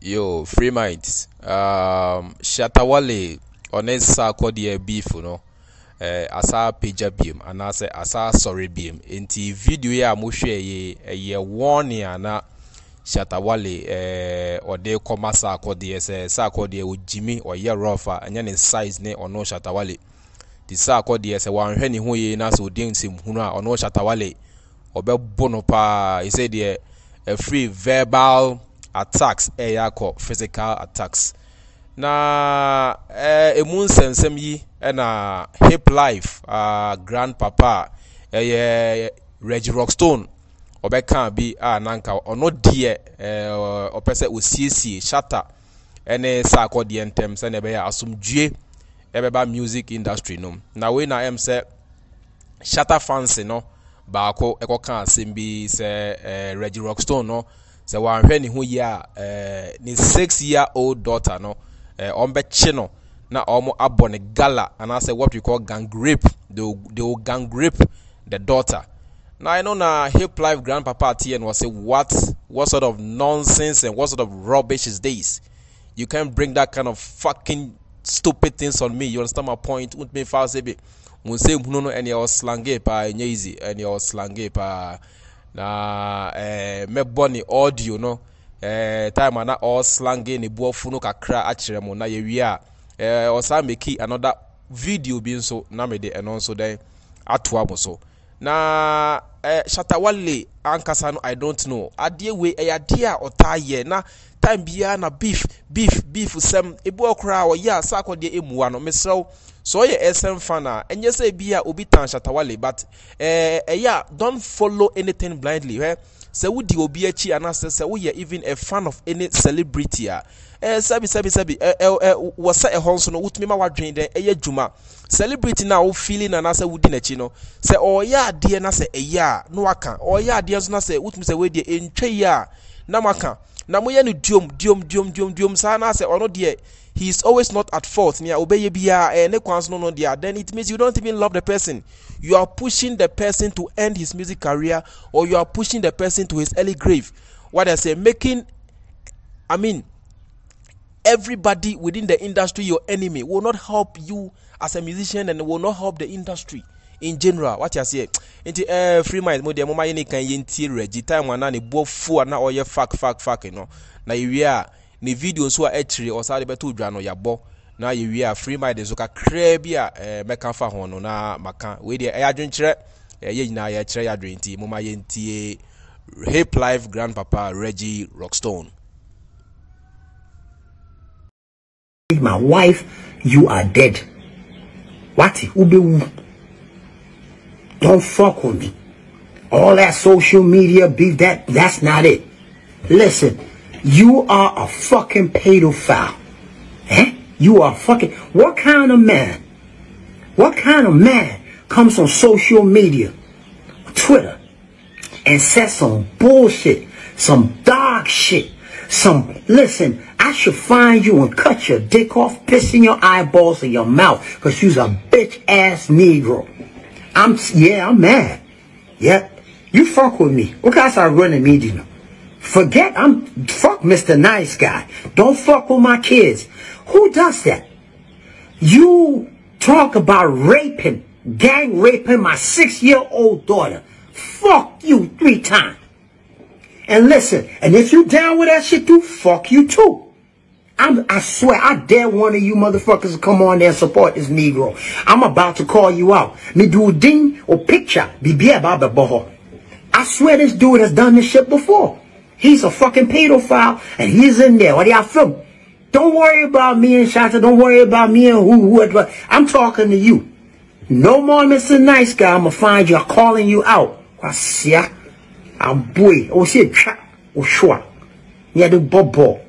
Yo, free minds. Um, Shatawale ɔne sa akɔdeɛ beef no eh, asa pagya biem anaasɛ asa sɔre biem nti video yi a mohwɛ yi ɛyɛ warning ana Shatawale eh, ɔde kɔma sa akɔdeɛ sɛ sa akɔdeɛ ogyimi ɔyɛ rough a ɛnyɛ ne size ne ɔno Shatawale. Ti sa akɔdeɛ sɛ wanhwɛ ne ho yie na sɛ ɔdi nsɛmhunu a ɔno Shatawale. Ɔbɛbo no paa ɛsɛ deɛ ɛfiri verbal attacks ɛyɛ akɔ physical attacks. Na eh, emu nsɛnsɛm yi ɛna hip life uh, grandpapa a ɛyɛ Reggie Rockstone ɔbɛka bi a nanka ɔno deɛ ɔpɛ sɛ osiesie shatter ɛne saakɔ deɛ ntɛm sɛnea ɛbɛyɛ asomdue ɛbɛba music industry no na wei na ɛm sɛ shatter fans no baako ɛkɔka asɛm bi sɛ ɛɛ Reggie Rockstone no sɛ wanhwɛ ne ho yie a ne six year old daughter no ɛɛ ɔmbɛkye no na wɔn abɔ ne gala anaasɛ what we call gang rape. They will, gang rape the daughter. Na know na hip life grandpapa and was say what? What sort of nonsense and what sort of rubbish is this? You can't bring that kind of fucking stupid things on me. You understand my point? Won't me fast be mo say hunu no ɛne ɛwɔ slange paa ɛnyɛ easy ɛne ɛwɔ slange paa. Na ɛɛ mɛbɔ ne audio no ɛɛ time a na ɔwɔ slange ne buɔfu no kakra akyerɛ mo. Na yɛwie a ɛɛ ɔsan meki another video bi nso na mede ɛno nso dɛn atoa mo so. Na ɛɛ shatawale ankasa no i don't know. Adeɛ wei ɛyɛ adeɛ a ɔtaa yɛ. Na time biara na beef beef beef sɛm ebi wɔ koraa ɔyɛ a saa akɔdeɛ emua no. Mesrɛw so ɔyɛ ɛsɛm fan a ɛnyɛ sɛ ebi a obi tan shatawale but ɛɛ ɛyɛ a don't follow anything blindly hɛ sɛ wodi obi akyi anaasɛ sɛ woyɛ even a fan of any celebrity a ɛɛ sɛbi sɛbi sɛbi ɛ ɛ ɛ wɔsɛ ɛhɔ nso no wotumi ma wadwene dɛ ɛyɛ dwuma celebrity na wofili na anaasɛ wodi n'akyi no. Sɛ ɔyɛ adeɛ na sɛ ɛyɛ a na waka ɔyɛ adeɛ nso na sɛ wotumi sɛ wɔyɛ deɛ ntwa yi a na maka na moyɛ no diom diom diom diom diom saa na ɔno deɛ he is always not at fault. Nea obɛyɛ biara ɛɛ ne kwan so no no deɛ then it means you don't even love the person. You are pushing the person to end his music career or you are pushing the person to his early grave. What i say making i mean everybody within the industry your enemy will not help you as a musician and will not help the industry in general. What you say nti eh free mind mo deɛ mo ma yɛ kan yɛ ntie regi time ana ne bɔ fu ana ɔyɛ fak fak fak no na yɛwie a ne video nso a ɛkyerɛ ɔsaa de dwa no yɛabɔ na yɛwie a free mind nso kakraa bi a eh, mɛka fa ho no na maka wei deɛ ɛyɛ adwenkyerɛ ɛyɛ nyinaa yɛkyerɛ yɛ adwen nti mo ma yɛ ntie hip life grandpapa reggie rockstone my wife, you are dead. What? Ubewu. Don't fuck with me. All that social media beef, that that's not it. Listen, you are a fucking pedophile. Eh? You are fucking what kind of man? What kind of man comes on social media, Twitter, and says some bullshit, some dog shit, some listen, I should find you and cut your dick off, piss in your eyeballs and your mouth, cause you's a bitch ass Negro. I'm yeah, I'm mad. Yeah. You fuck with me. What I start running media? Forget I'm fuck Mr. Nice Guy. Don't fuck with my kids. Who does that? You talk about raping, gang raping my six year old daughter. Fuck you three times. And listen, and if you down with that shit too, fuck you too. I'm, I swear, I dare one of you motherfuckers to come on there and support this Negro. I'm about to call you out. Me do ding or picture. Bibi Baba Boho. I swear this dude has done this shit before. He's a fucking pedophile and he's in there. What do y'all feel? Don't worry about me and Shatta. Don't worry about me and who, who, I'm talking to you. No more Mr. Nice Guy. I'm gonna find you. I'm calling you out. I Wasia. I'm boy. Oh, shit. Oh, sure. Yeah, the bubble.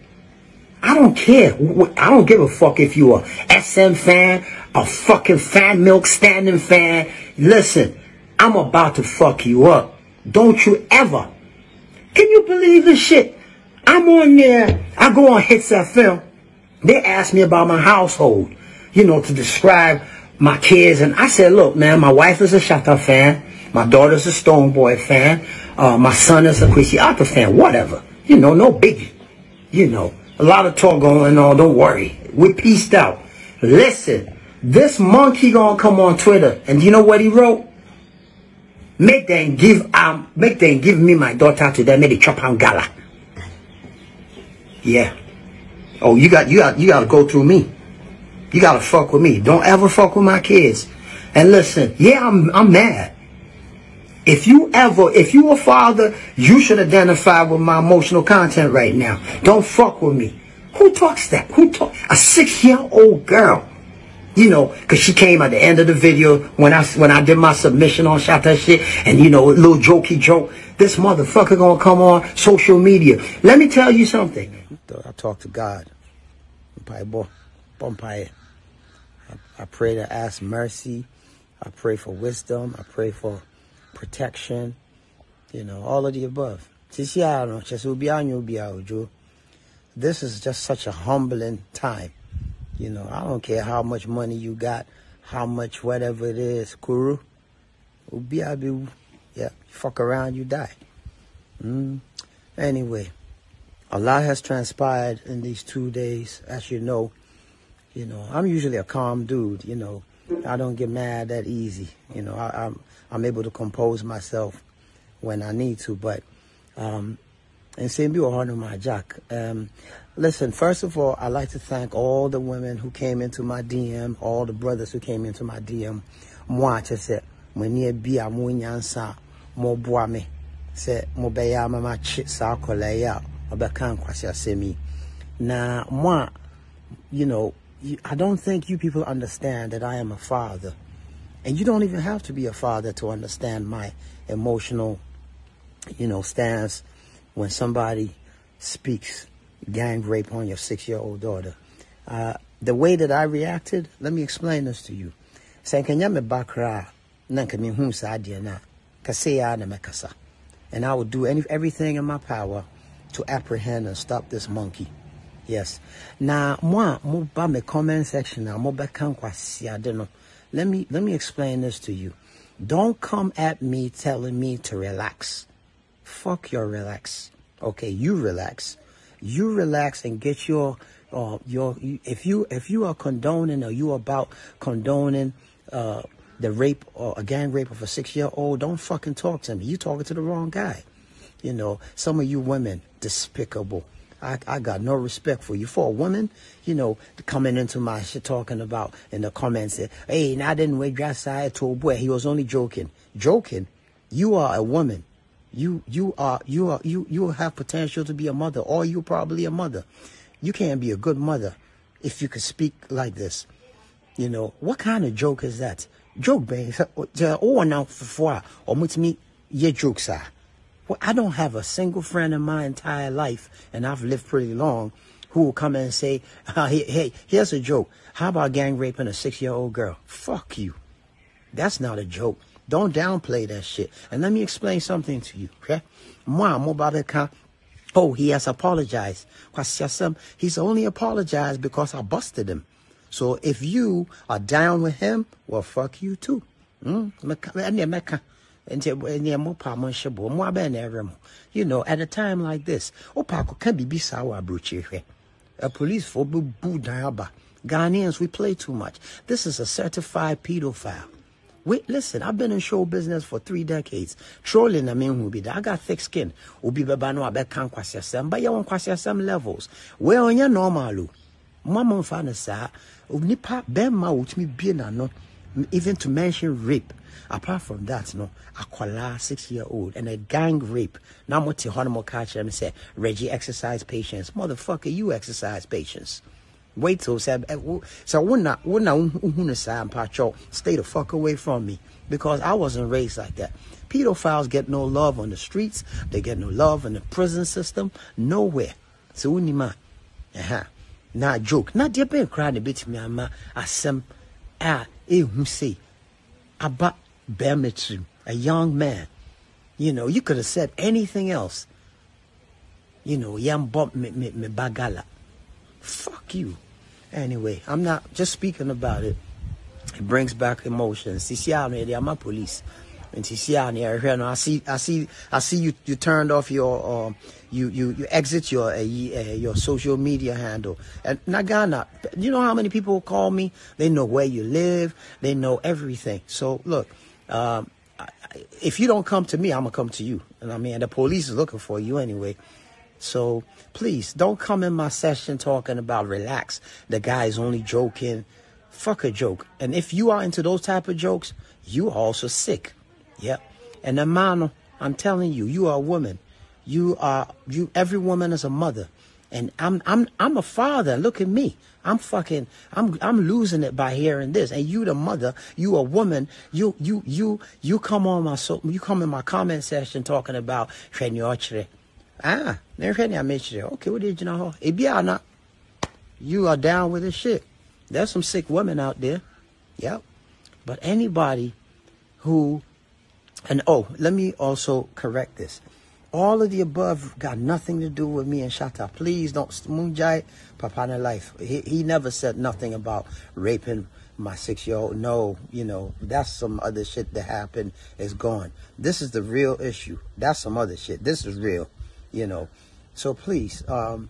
I don't care. I don't give a fuck if you a SM fan, a fucking fan milk standing fan. Listen, I'm about to fuck you up. Don't you ever. Can you believe this shit? I'm on there. I go on Hitz FM. They ask me about my household, you know, to describe my kids. And I said, look, man, my wife is a Shatta fan. My daughter's a Stonebwoy fan. Uh, my son is a Kwesi Arthur fan. Whatever. You know, no biggie. You know, a lot of talk going on. Don't worry. We're pieced out. Listen, this monkey gonna come on Twitter, and you know what he wrote? Make them give um, make them give me my daughter to them. Make the chop and gala. Yeah. Oh, you got you got you got to go through me. You got to fuck with me. Don't ever fuck with my kids. And listen, yeah, I'm I'm mad. If you ever, if you a father, you should identify with my emotional content right now. Don't fuck with me. Who talks that? Who talk? A six-year-old girl. You know, cause she came at the end of the video when I when I did my submission on shot that shit, and you know, a little jokey joke. This motherfucker gonna come on social media. Let me tell you something. I talk to God. I, I pray to ask mercy. I pray for wisdom. I pray for protection. You know, all of the above. This is just such a humbling time. You know, I don't care how much money you got, how much whatever it is, kuru. Yeah, fuck around, you die. Mm. Anyway, a lot has transpired in these two days, as you know. You know, I'm usually a calm dude. You know, I don't get mad that easy. You know, I, I'm I'm able to compose myself when I need to. But um, and same be on my jack. Um, listen, first of all, I'd like to thank all the women who came into my DM, all the brothers who came into my DM. Moi, I said, when you be a mo nyansa, mo boa me. Say, mo be ya mama chit sa akɔla yi a ɔbɛka nkwasi asɛm yi. Na moi, you know, I don't think you people understand that I am a father. And you don't even have to be a father to understand my emotional, you know, stance when somebody speaks gang rape on your six year old daughter. Uh, the way that I reacted, let me explain this to you. Me bakra, nanka mi na, kasea na mekasa. And I will do any, everything in my power to apprehend and stop this monkey. Yes. Now, moi, mo ba me comment section now, mo ba kan no. Let me let me explain this to you. Don't come at me telling me to relax. Fuck your relax. Okay, you relax. You relax and get your uh, your if you if you are condoning or you about condoning uh, the rape or a gang rape of a six year old, don't fucking talk to me. You talking to the wrong guy. You know, some of you women despicable. I, I got no respect for you. For a woman, you know, coming into my shit talking about in the comments, hey, I didn't wait dress side to a boy. He was only joking. Joking. You are a woman. You you are you are you you have potential to be a mother, or you're probably a mother. You can't be a good mother if you could speak like this. You know, what kind of joke is that? Joke, babe. Oh, now for or me, your jokes are. Well, I don't have a single friend in my entire life, and I've lived pretty long, who will come and say, uh, hey, hey, here's a joke. How about gang raping a six year old girl? Fuck you. That's not a joke. Don't downplay that shit. And let me explain something to you, okay? Mom, about it, oh, he has apologized. He's only apologized because I busted him. So if you are down with him, well, fuck you too. Mm? mo you know at a time like this o pa akɔka biribi saa wɔ a police for Ghanaians we play too much this is a certified pedophile. Wait, listen, I've been in show business for three decades. Trolling, I mean, be I got thick skin. Ubi bebano, I bet can't kwasi but you want kwasi levels. Where on your normal, oh? mama fana sa, oh, nipa ben ma me be na even to mention rape. Apart from that, no, a akwala six year old and a gang rape. Now I'm to Honamo catch them say, Reggie exercise patience. Motherfucker, you exercise patience. Wait till said so when not when not stay the fuck away from me because I wasn't raised like that. Pedophiles get no love on the streets, they get no love in the prison system, nowhere. So unima. Uh-huh. Not joke. Not dear ben crying a bit me ama asem ah eh who say about Bemitrim, a young man. You know, you could have said anything else. You know, yam bump me, me, me bagala. Fuck you. Anyway, I'm not just speaking about it. It brings back emotions. Sisi I'm a police. And see I see, I see, I see you. You turned off your, um, you, you, you exit your, uh, your social media handle. And Nagana, you know how many people call me? They know where you live. They know everything. So look, um, if you don't come to me, I'm gonna come to you. And I mean, the police is looking for you anyway. So please don't come in my session talking about relax. The guy is only joking. Fuck a joke. And if you are into those type of jokes, you are also sick. Yep. And man, I'm telling you, you are a woman. You are you. Every woman is a mother, and I'm I'm I'm a father. Look at me. I'm fucking. I'm I'm losing it by hearing this. And you, the mother, you a woman. You you you you come on my so you come in my comment section talking about Ah, okay. What did you know? not. You are down with this shit. There's some sick women out there. Yep. But anybody who and oh, let me also correct this. All of the above got nothing to do with me and Shatta. Please don't Munjai Papa in life. He he never said nothing about raping my six year old. No, you know, that's some other shit that happened. It's gone. This is the real issue. That's some other shit. This is real, you know. So please, um,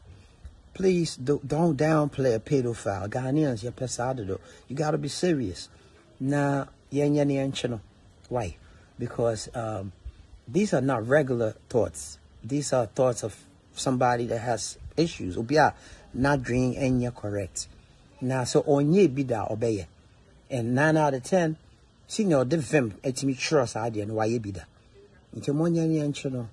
please do, don't downplay a pedophile. Ghanaians, you're pesado. You gotta be serious. Nah, Why? because um, these are not regular thoughts. These are thoughts of somebody that has issues. Ubia not dream any correct. Now so onye bida obeye. And nine out of ten, senior the vim etimi trust idea no waye bida. Nti mo nya nya ncho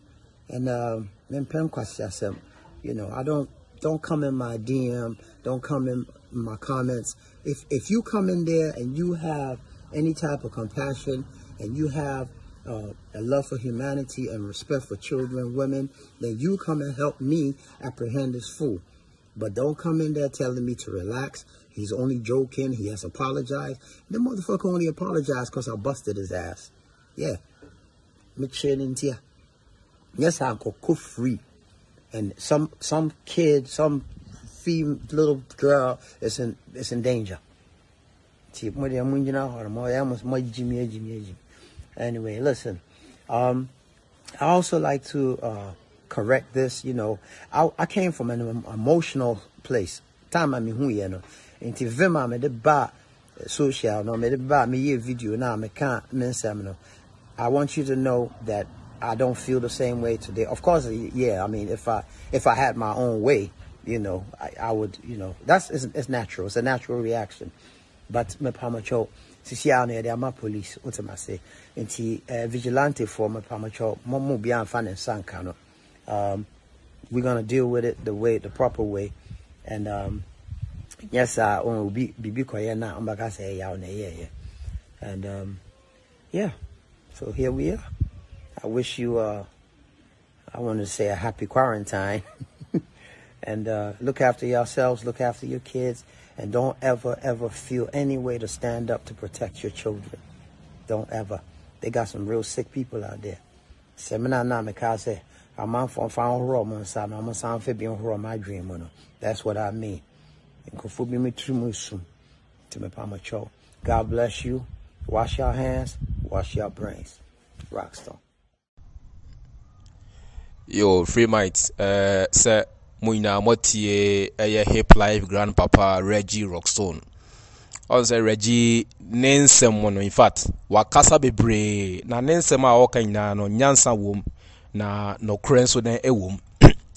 And um asem. You know, I don't don't come in my DM, don't come in my comments. If if you come in there and you have any type of compassion and you have uh, a love for humanity and respect for children, women, then you come and help me apprehend this fool. But don't come in there telling me to relax. He's only joking. He has apologized. The motherfucker only apologized because I busted his ass. Yeah. Yes, I go free. And some some kid, some female little girl is in is in danger. Anyway, listen. Um, I also like to uh, correct this. You know, I, I came from an emotional place. Time I mean, who you know, into vima me the ba social no me the ba me ye video now me can't. I want you to know that I don't feel the same way today. Of course, yeah. I mean, if I if I had my own way, you know, I, I would, you know, that's it's, it's natural. It's a natural reaction. But me pamacho sisi a no yɛde ama police wotem ase nti uh, vigilante foɔ mapamakyɛ mɔmo bi amfa ne nsa nka no um, we're gonna deal with it the way the proper way and um, yes uh, obi bibi kɔyɛ na ɔmbɛka sɛ ɛyɛ na ɛyɛyɛ and um, yeah so here we are i wish you uh, i want to say a happy quarantine and uh, look after yourselves look after your kids and don't ever, ever feel any way to stand up to protect your children. Don't ever. They got some real sick people out there. Seminar na me ka say, I'm on for found horror my dream man. That's what I mean. And kufu bi me trimu to me pa macho. God bless you. Wash your hands, wash your brains. Rockstone. Yo, free mites. Uh, sir. mo nyinaa motie ɛyɛ hip life grandpapa reggie rockstone ɔn sɛ reggie ne nsɛm mu no infact wakasa bebree na ne nsɛm a ɔka nyinaa no nyansa wom na nokorɛ nso no ɛwom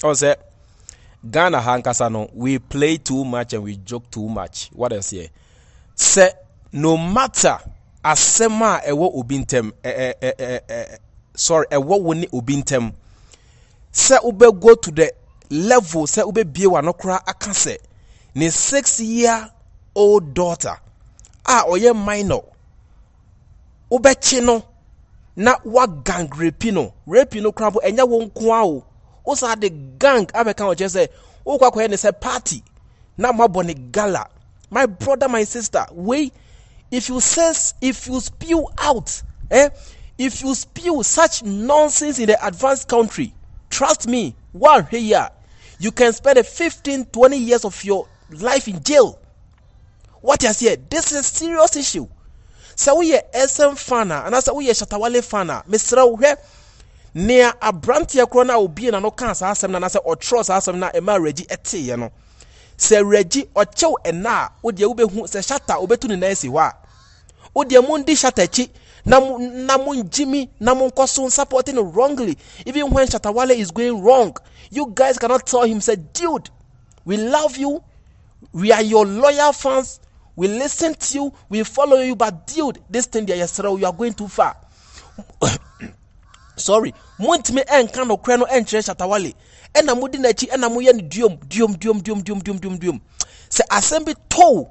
ɔn sɛ ghana ha nkasa no we play too much and we joke too much what else here sɛ no matter asɛm a ɛwɔ obi ntɛm ɛɛ ɛɛ ɛɛ sorry ɛwɔ wo ne obi ntɛm sɛ wobɛ go to the level sɛ wobɛbie w'ano koraa aka sɛ ne six year old daughter a ɔyɛ minor wobɛkye no na wagang repi no repi no koraa po ɛnyɛ wo nko a o. Wosaa de gang abɛka wo kyerɛ sɛ wokɔ akɔyɛ ne sɛ party na moabɔ ne gala. My brother my sister wei if you says if you spew out eh if you spew such nonsense in the advanced country trust me one here you can spend a 15 20 years of your life in jail. What you here this is a serious issue. Sɛ woyɛ sm fan a anaasɛ woyɛ shatawale fan a mesrɛ wo hwɛ nea aberanteɛ korɔ no a obie na no kaa saa asɛm no anaasɛ ɔtwerɛ saa asɛm no a ɛma awuragyi ɛteeɛ no. Sɛ awuragyi ɔkyɛw ɛna a wodeɛ wobɛhu sɛ shata wobɛtu ne nan asi hɔ a wodeɛ mondi shata akyi na mongye me na monkɔ so supporting wrongly. Even when shatawale is going wrong you guys cannot tell him say dude we love you. We are your loyal fans. We listen to you. We follow you. But dude this thing there yɛsrɛ you are going too far. Sorry. Montumi ɛnka nokorɛ no ɛnkyerɛ shatawale. Ɛna modi n'akyi ɛna moyɛ no duom duom duom duom duom duom duom duom sɛ asɛm bi tow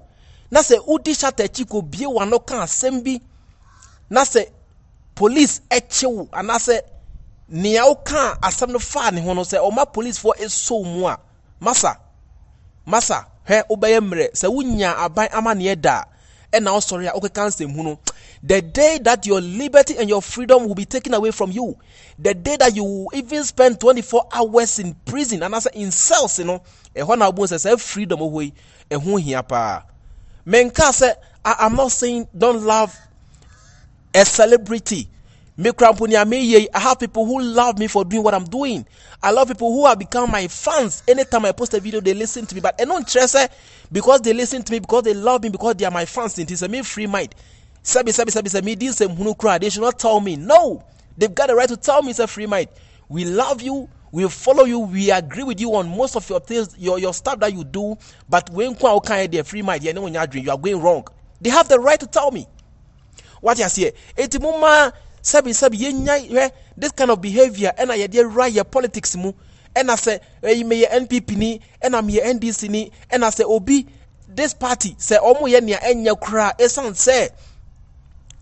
na sɛ wodi shata akyi kɔ bie wano ka asɛm bi na sɛ police ɛkye wo anaasɛ nea woka asɛm no faa ne ho no sɛ ɔma policefoɔ ɛsɔw mu a masa masa hwɛ wobɛyɛ mmerɛ. Sɛ wonya aban amanneɛ da a ɛna wosɔre a wokeka nsɛm hu no the day that your liberty and your freedom will be taken away from you the day that you will even spend 24 hours in prison anaasɛ in cells no ɛhɔ na wobɛhu sɛ sɛ freedom wɔ yi ɛho hia paa. Menka sɛ i'm not saying don't love a celebrity. I have people who love me for doing what i'm doing. I love people who have become my fans. Anytime i post a video they listen to me. But ɛno nkyerɛ sɛ because they listen to me because they love me because they are my fans. Nti sɛ me free mind. Sɛ me di nsɛm hunu they should not tell me. No. They've got the right to tell me sɛ free mind. We love you. We follow you. We agree with you on most of your things your your stuff that you do. But when okan there free mind. You are going wrong. They have the right to tell me you say eti mo ma sɛbi sɛbi yɛnya hwɛ this kind of behaviour ɛna yɛde awura yɛ politics mu. Ɛna sɛ ɛyi meyɛ npp ni ɛna meyɛ ndc ni ɛna sɛ obi this party sɛ ɔmo yɛ nea ɛnyɛ koraa ɛsan sɛ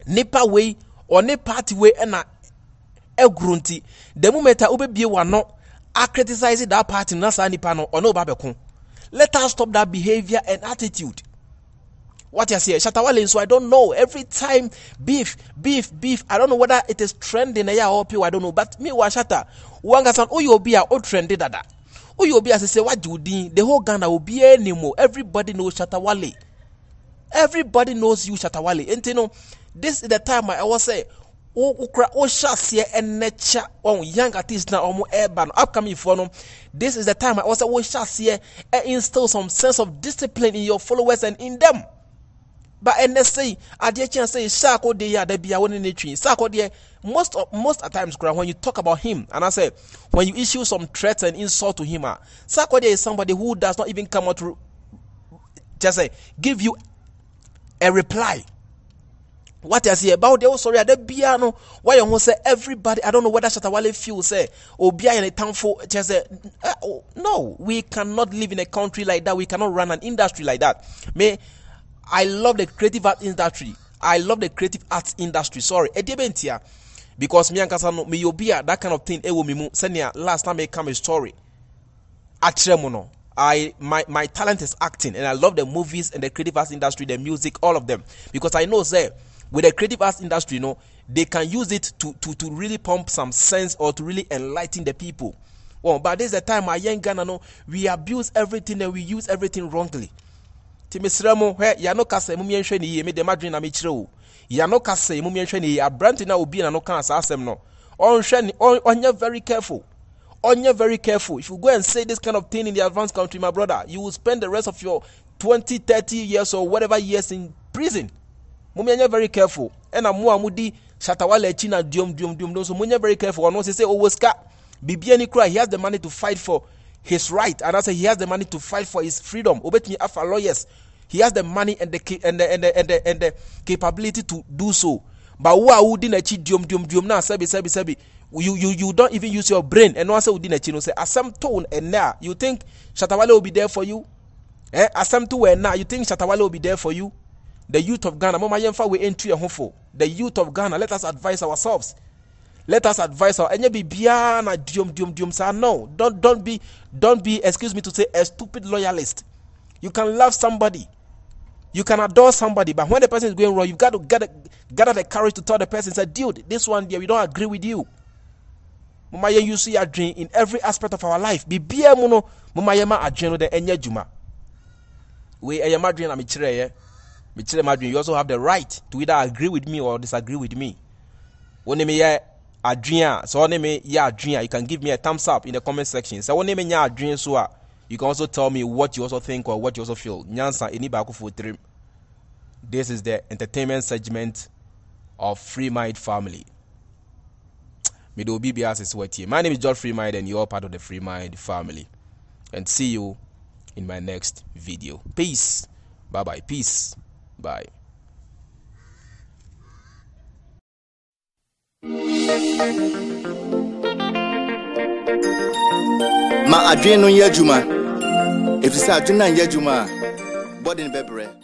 nipa wei ɔne party wei ɛna ɛgoro nti the moment a wobɛbie wano a criticize that party na saa nipa no ɔne ɔba bɛko let us stop that behaviour and attitude what you say shatawale so i don't know. Every time beef beef beef i don't know whether it is trending ɛyɛ a ɔpe i don't know. But me wa shata wangasan woyɛ obi a o trendy dada. Woyɛ obi a sɛ sɛ wagye wo din the whole ghana obiara nim o everybody knows shatawale everybody knows you shatawale nti no this is the time a ɛwɔ sɛ wokura wohyɛ aseɛ ɛnɛ kyɛ ɔn young artist na ɔmo ɛɛba no upcoming foɔ no. This is the time a ɛwɔ sɛ wohyɛ aseɛ ɛ instill some sense of discipline in your followers and in them but ɛnɛ sɛyi adeɛ kyɛn sɛyi Sarkodie yɛ adabi a wɔne ne twi. Sarkodie most of most at times when you talk about him and I say when you issue some threats and insult to him ah saako is somebody who does not even come out to just say give you a reply. What I say about the sorry ada bia no why you say everybody I don't know whether Shatta Wale feel say in aye town for just say uh, oh, no. We cannot live in a country like that. We cannot run an industry like that. Me I love the creative art industry. I love the creative arts industry. Sorry e bentia. Because me ankasa no me obi that kind of thing. E wo me mu senia last time I come a story. Akyerɛ mu no. I my my talent is acting and I love the movies and the creative arts industry the music all of them. Because I know say with the creative arts industry you know they can use it to to to really pump some sense or to really enlighten the people. Well but this is the time my young Ghana no we abuse everything and we use everything wrongly ti mesrɛ mo hwɛ yɛano kasa mu miɛnhwɛ ne yie mede madwene na mekyerɛ o yɛano kasa mu miɛnhwɛ ne yie aberante no a obi na no kaa saa asɛm no ɔnhwɛ ne ɔnyɛ very careful. Ɔnyɛ very careful. If you go and say this kind of thing in the advanced country my brother you will spend the rest of your 20 30 years or whatever years in prison. Monyɛ very careful. Ɛna mo a modi Shatta Wale akyi na diom diom diom so monyɛ very careful. Ɔno sɛ sɛ oh, ɔwɔ sika. Biribia ni kora he has the money to fight for his right. And I say he has the money to fight for his freedom. Obetumi afa lawyers he has the money and the and the and the and the, and the capability to do so. But wo a wodi n'akyi diom diom diom? Na sɛbi sɛbi sɛbi you you you don't even use your brain. And ɛno asɛ wodi n'akyi no sɛ asɛm to ɛnɛ a you think Shatta Wale will be there for you? Eh? Asɛm to wɔ ɛnɛ a you think Shatta Wale will be there for you? The youth of ghana mama yɛmfa we ho fo the youth of ghana let us advise ourselves let us advise our ɛnyɛ biribiara na diom diom diom saa no don't don't be don't be excuse me to say a stupid loyalist. You can love somebody. You can adore somebody but when the person is going wrong you've got to gather gather the courage to tell the person say dude this one there we don't agree with you. Mama yɛn use yɛ adwene in every aspect of our life. Biribiara mu no ma adwene no dɛ ɛnyɛ adwuma wei ma adwene na mekyerɛ yɛ mekyerɛ mu adwene you also have the right to either agree with me or disagree with me. Wo ne yɛ adwene a sɛ wo ne me yɛ adwene a you can give me a thumbs up in the comment section. Sɛ wo ne me nyɛ adwene so a you can also tell me what you also think or what you also feel. Nyansa ɛni baako fo tirim this is the entertainment segment of free mind family. Mede obi biara sɛ sɛ watie my name is john free mind and you're part of the free mind family. And see you in my next video. Peace. Bye bye peace. Bye ma adwene no nyɛ adwuma. Ɛfiri sɛ adwene no anyɛ adwuma a bɔde bɛbrɛ.